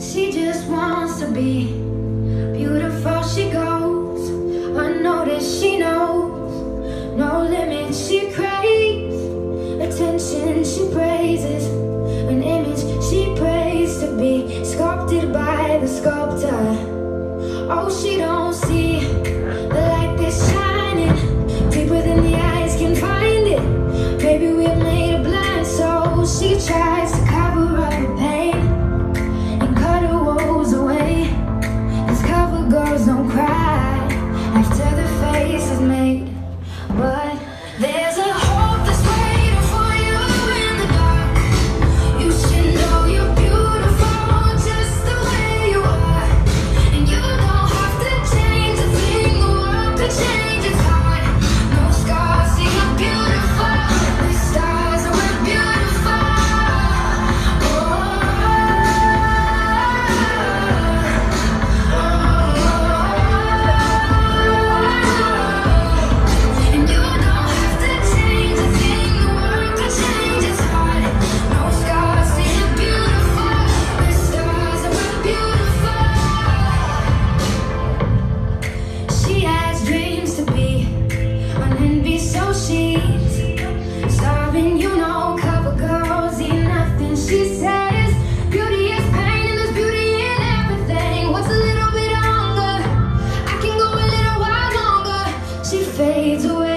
She just wants to be beautiful. She goes unnoticed. She knows no limits. She craves attention. She praises an image. She prays to be sculpted by the sculptor. Oh, she don't see the light that's shining. People than the eyes can find it. Maybe we've made a blind, so she tries to cover up. don't cry. fades away.